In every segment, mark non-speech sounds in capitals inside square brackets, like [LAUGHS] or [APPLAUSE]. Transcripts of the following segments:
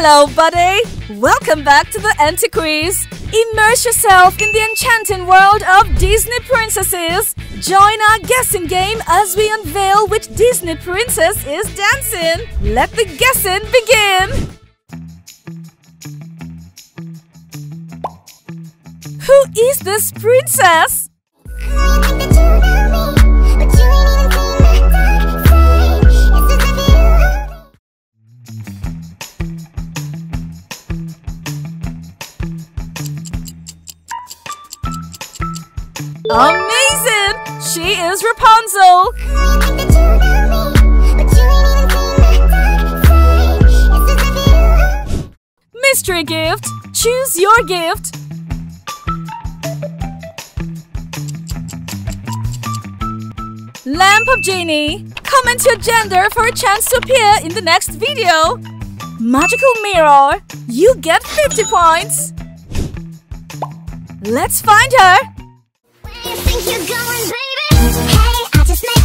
Hello, buddy! Welcome back to the NT Quiz. Immerse yourself in the enchanting world of Disney princesses. Join our guessing game as we unveil which Disney princess is dancing. Let the guessing begin! Who is this princess? Rapunzel! Mystery gift! Choose your gift! Lamp of Genie! Comment your gender for a chance to appear in the next video! Magical Mirror! You get 50 points! Let's find her!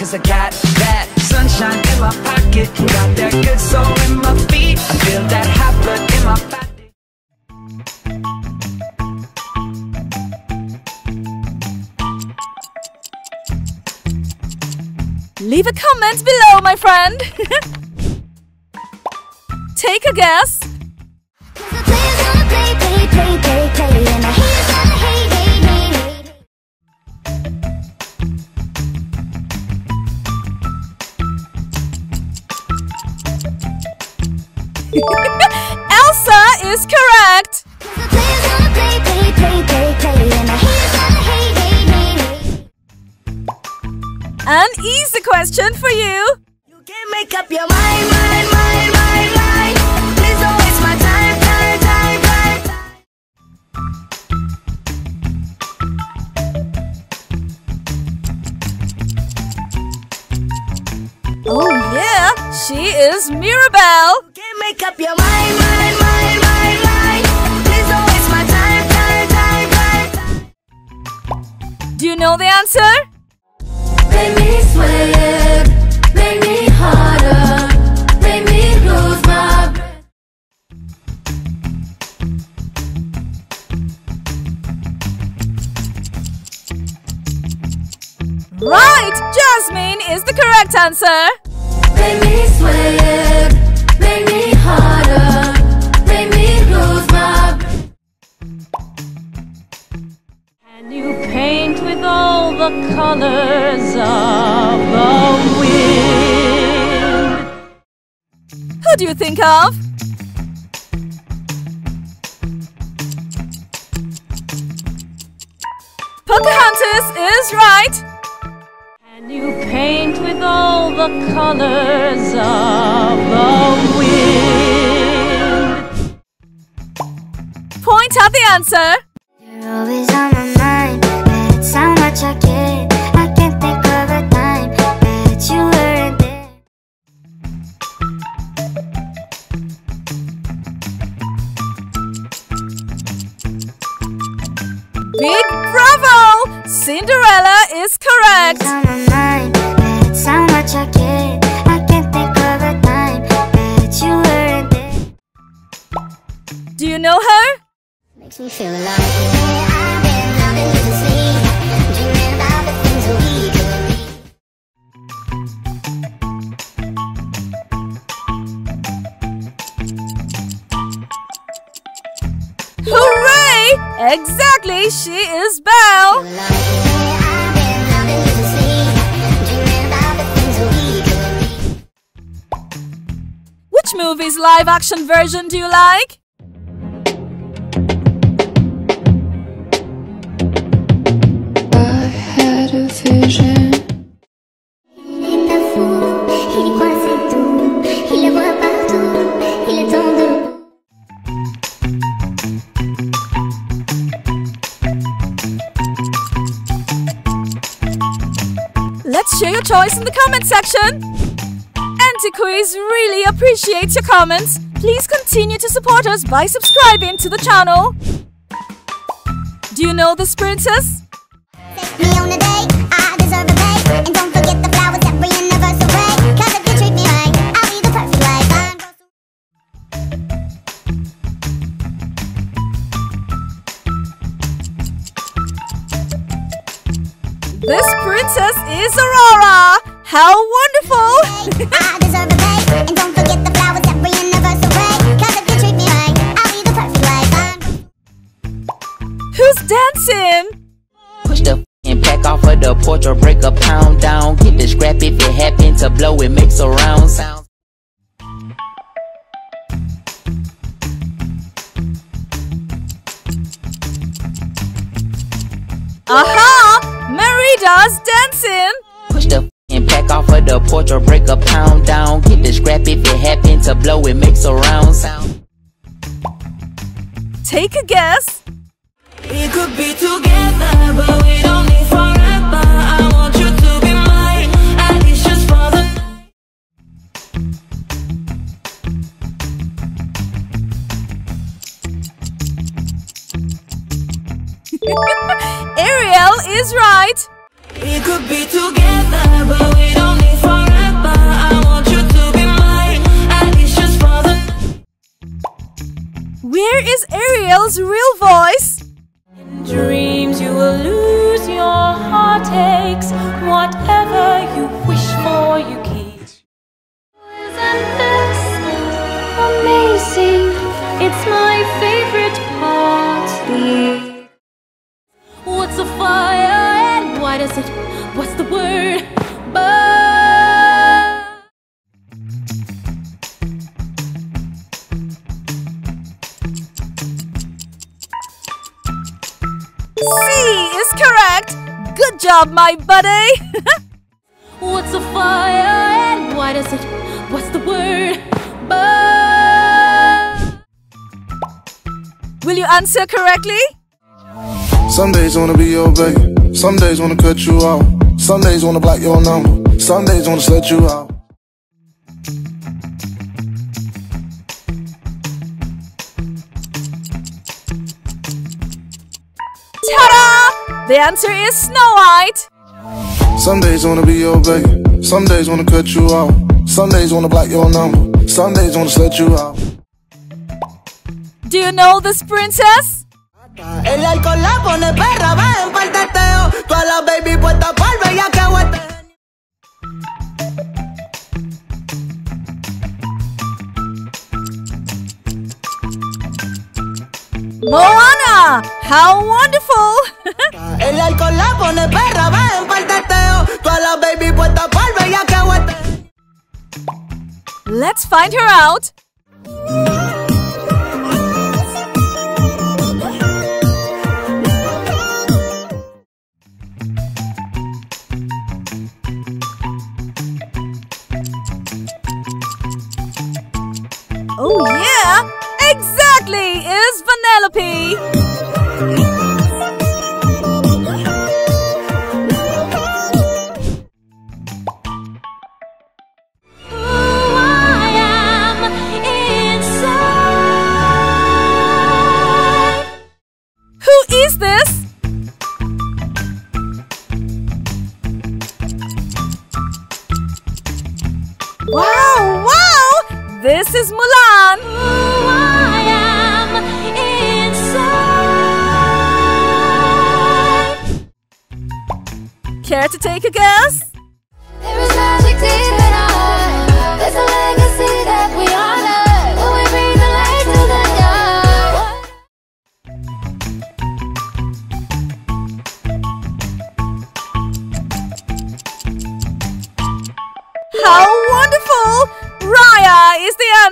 Cause I got that sunshine in my pocket Got that good soul in my feet I feel that hot blood in my body Leave a comment below, my friend! [LAUGHS] Take a guess! Hate, hate, hate. An easy question for you! You can't make up your mind, mind, mind, mind, mind Please don't waste my time, time, time, time, time Oh yeah, she is Mirabel! You can't make up your mind, mind, mind, mind, mind Please don't waste my time, time, time, time, time Do you know the answer? Make me sweat, make me harder, make me lose my breath. Right! Jasmine is the correct answer! Colors of the wind. Who do you think of? Pocahontas is right! And you paint with all the colors of the wind. Point out the answer! live-action version do you like? Let's share your choice in the comment section! NT Quiz really appreciates your comments. Please continue to support us by subscribing to the channel. Do you know this princess? Of the porch or break a pound down. Get the scrap if it happen to blow, it makes a round sound. Aha! Merida's dancing! Push the and pack off of the porch or break a pound down. Get the scrap if it happen to blow, it makes a round sound. Take a guess. We could be together, but we don't need Ariel is right. We could be together, but we don't need forever. I want you to be mine, just for the. Where is Ariel's real voice? Job, my buddy. [LAUGHS] What's a fire and why does it? What's the word? Burn. Will you answer correctly? Some days wanna be your baby. Some days wanna cut you off. Some days wanna block your number. Some days wanna shut you out. The answer is Snow White. Some days wanna be your baby. Some days wanna cut you off. Some days wanna block your number. Some days wanna shut you out. Do you know this princess? Moana! How wonderful! [LAUGHS] El alcohol la pone perra, va en palteteo. Toda la baby puesta pa'l bellaqueo. Este Let's find her out.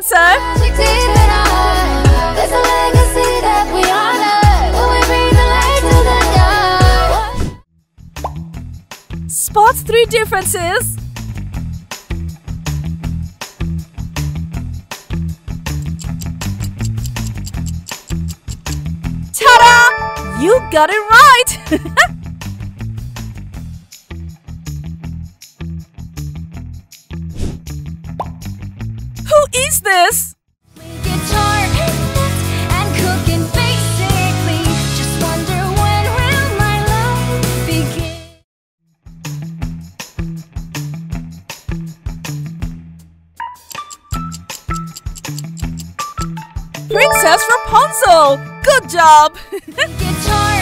Dark. Spot three differences. Ta-da! You got it right! [LAUGHS] love begin? Princess Rapunzel! Good job! Guitar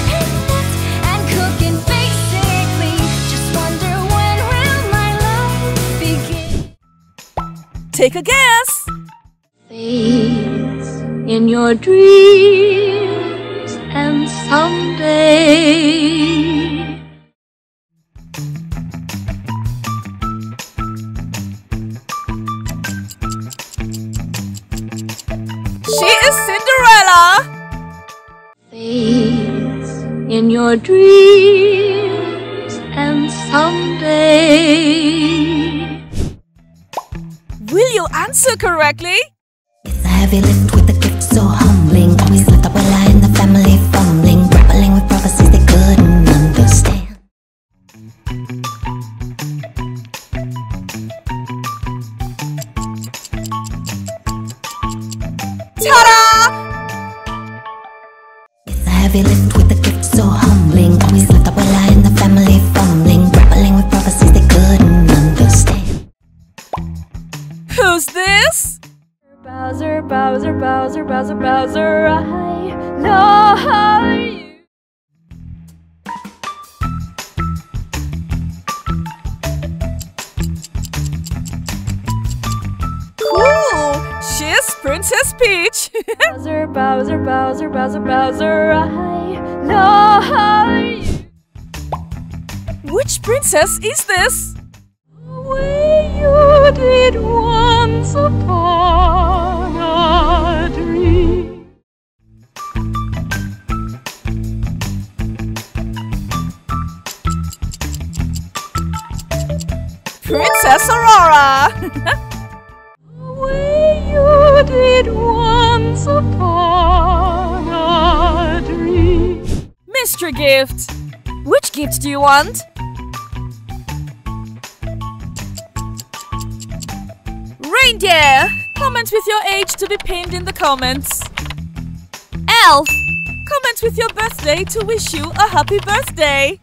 and cooking basically. Just wonder when will my love [LAUGHS] begin? Take a guess! Fades in your dreams and someday She is Cinderella! fades in your dreams and someday Will you answer correctly? Heavy lift with a gift so humbling. Always left a Abuela in the family fumbling, grappling with prophecies they couldn't understand. Ta-da! Upon a dream. Princess Aurora! The way you did once upon a dream. Mystery gift! Which gift do you want? Reindeer! Comment with your age to be pinned in the comments. Elf! Comment with your birthday to wish you a happy birthday.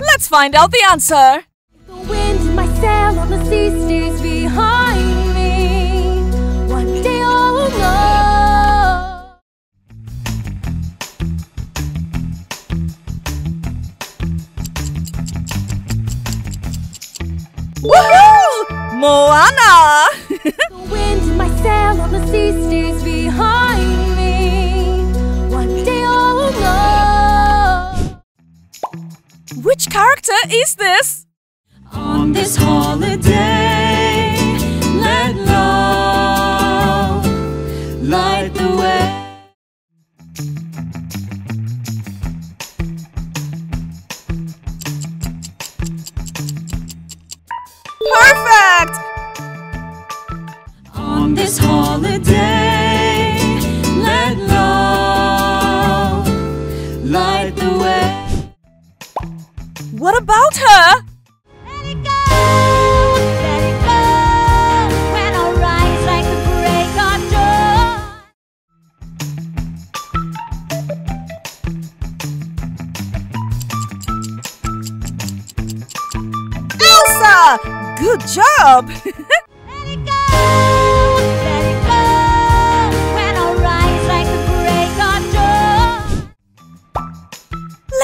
Let's find out the answer. The wind in my sail on the sea stays behind me. One day I'll know. Woohoo! Moana! The wind in my sail on the sea stays behind me. One day I'll know. Which character is this? On this holiday,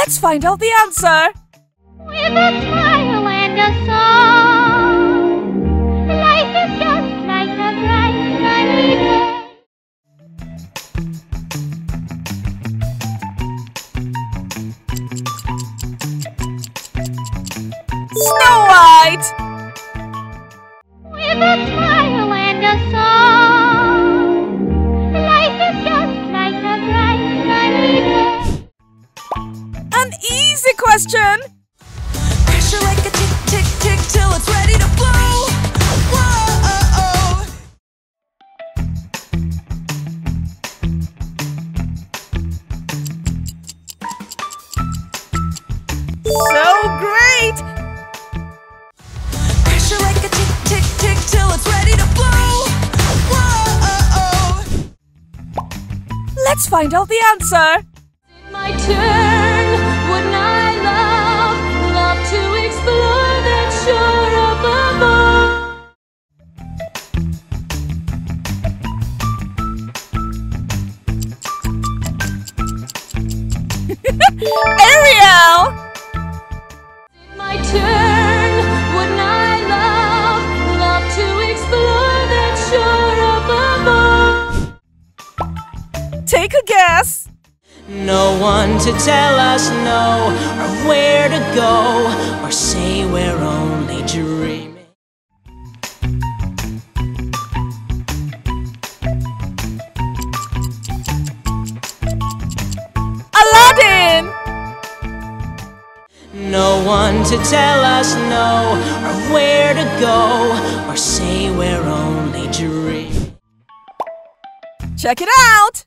Let's find out the answer. With a smile and a song. Find out the answer. My Take a guess. No one to tell us no, or where to go, or say we're only dreaming. Aladdin! No one to tell us no, or where to go, or say we're only dreaming. Check it out.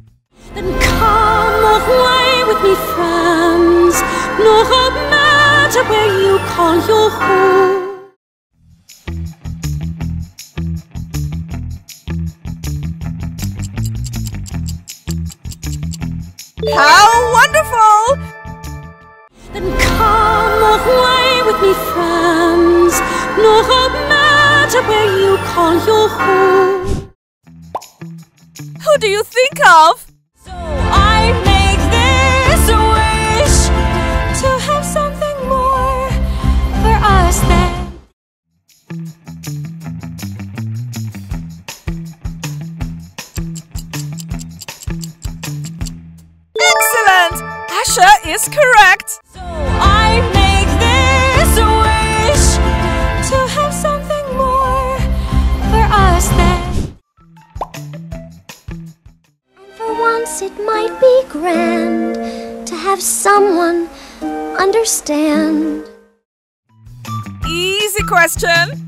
Then come away with me, friends. No matter where you call your home. How wonderful! Then come away with me, friends. No matter where you call your home. Who do you think of? Question.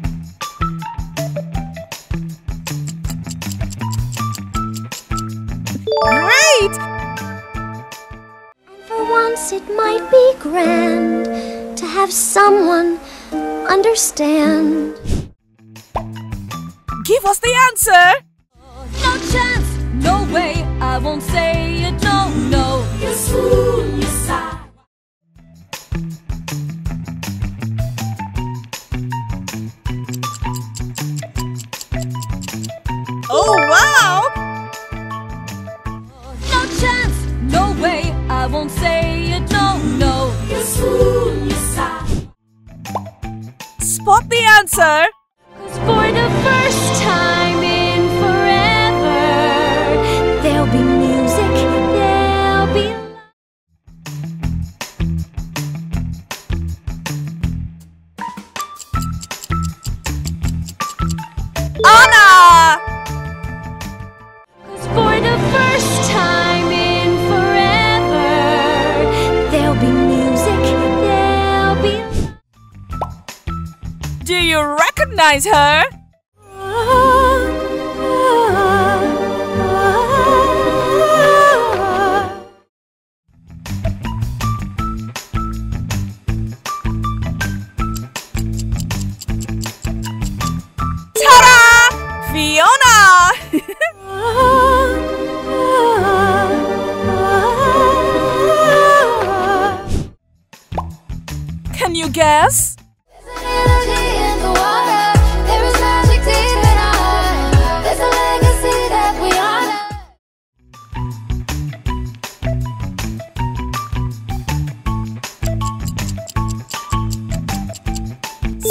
Great! For once it might be grand to have someone understand. Give us the answer. No chance, no way, I won't say it, no, no. You swoon, you sigh. The answer. Cause for the first time in forever, there'll be music, there'll be Anna! Do you recognize her?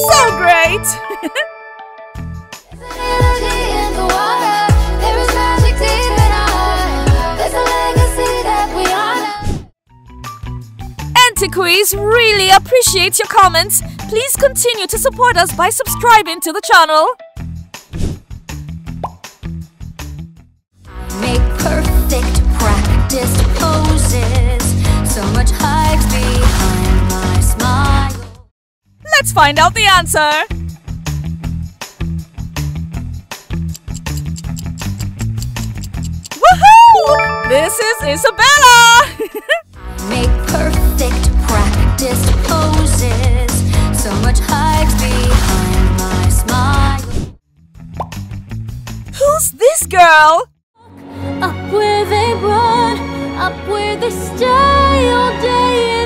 So great! [LAUGHS] NT Quiz really appreciate your comments. Please continue to support us by subscribing to the channel. Make perfect practice poses so Let's find out the answer. Woohoo! This is Isabela! [LAUGHS] Make perfect practice poses. So much hides behind my smile. Who's this girl? Up where they run, up where they stay all day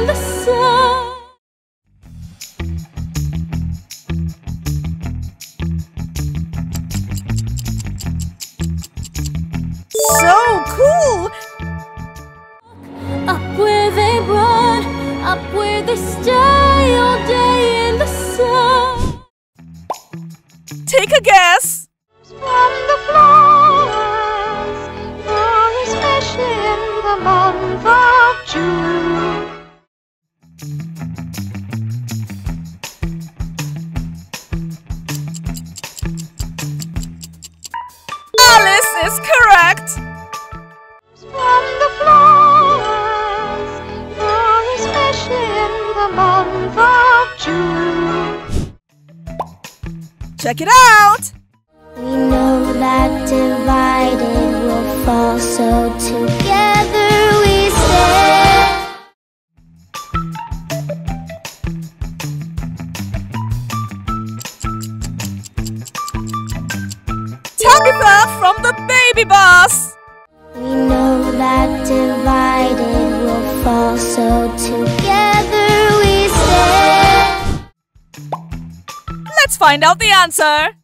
find out the answer.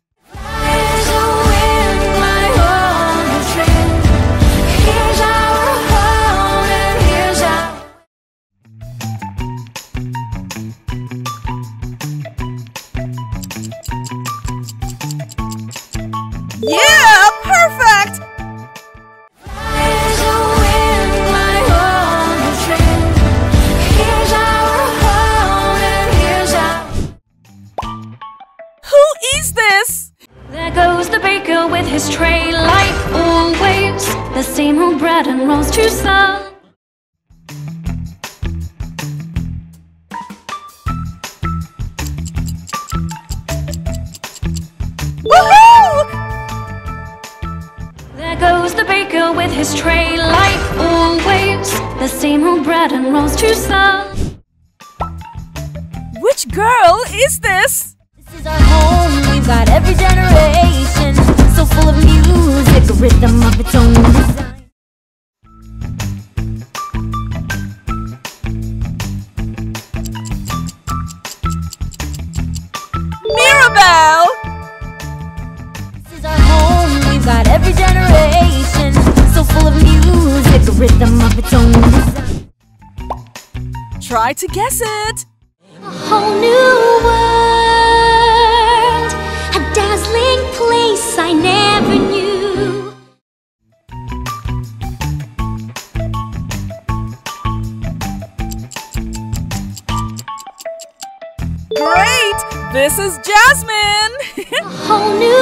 The same old bread and rolls too. Woohoo! There goes the baker with his tray, like always. The same old bread and rolls to sell. Which girl is this? This is our home, we've got every generation. So full of music, a rhythm of its own design. Mirabel. This is our home, we've got every generation. So full of music, a rhythm of its own design. Try to guess it. A whole new world, Jasmine. [LAUGHS]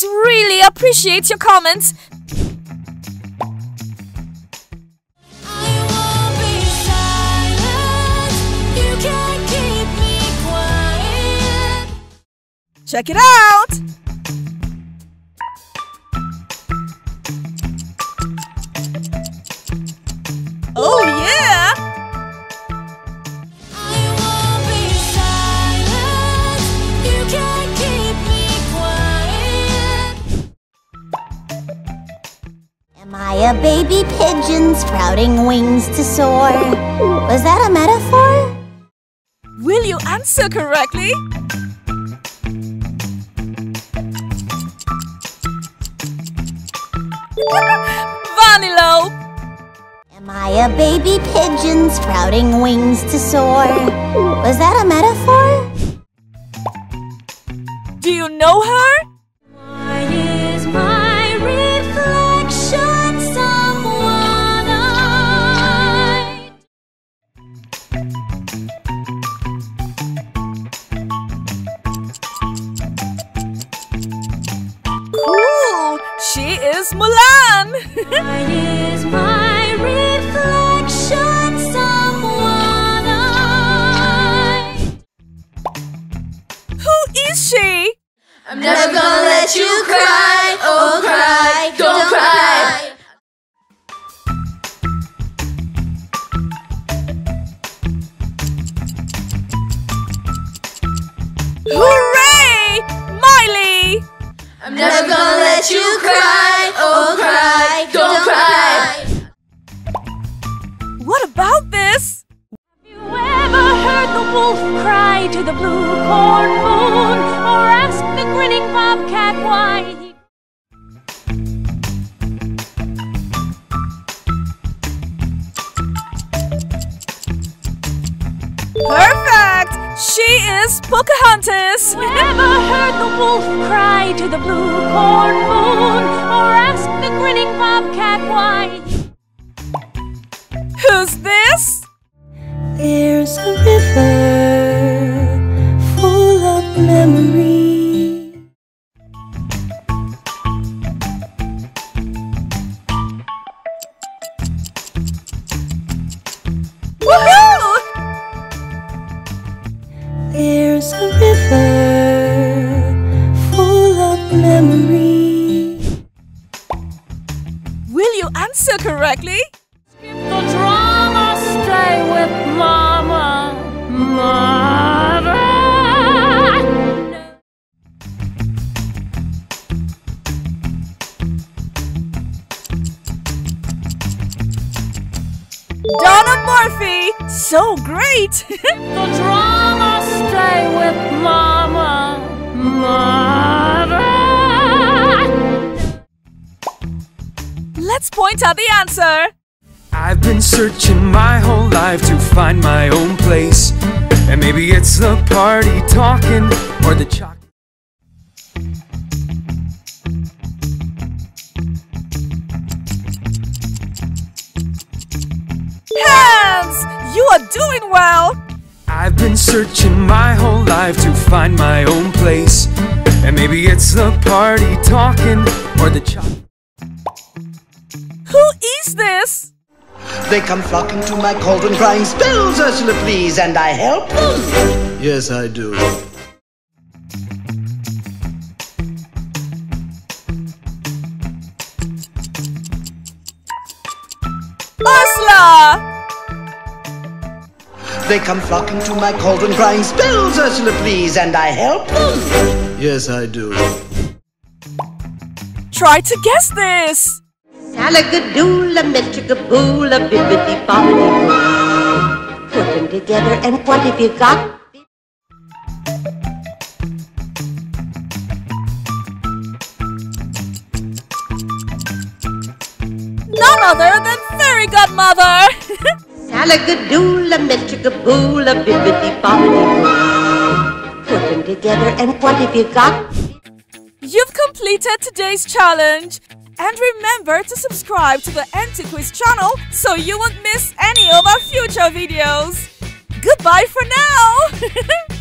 NT Quiz really appreciate your comments. I won't be silent. You can't keep me quiet. Check it out. Baby pigeon sprouting wings to soar. Was that a metaphor? Will you answer correctly? [LAUGHS] Vanellope! Am I a baby pigeon sprouting wings to soar? Was that a metaphor? Do you know her? Let you cry, oh cry, don't cry. What about this? you ever heard the wolf cry to the blue corn moon or ask the grinning bobcat why he Perfect! She is Pocahontas! ever heard the wolf cry to the blue corn moon or ask the grinning bobcat why Who's this? There's a river Out the answer. I've been searching my whole life to find my own place. And maybe it's the party talking or the chocolate. Hands! You are doing well! I've been searching my whole life to find my own place. And maybe it's the party talking or the chocolate. Who is this? They come flocking to my cauldron crying, Spells, Ursula, please, and I help them. Yes, I do. Ursula! They come flocking to my cauldron crying, Spells, Ursula, please, and I help them. Yes, I do. Try to guess this! Salagadoola, metricaboola, bibbidi bobbidi boo. Put them together, and what have you got? None other than Fairy Godmother! [LAUGHS] Salagadoola, metricaboola, bibbidi bobbidi boo. Put them together, and what have you got? You've completed today's challenge! And remember to subscribe to the NT Quiz channel so you won't miss any of our future videos! Goodbye for now! [LAUGHS]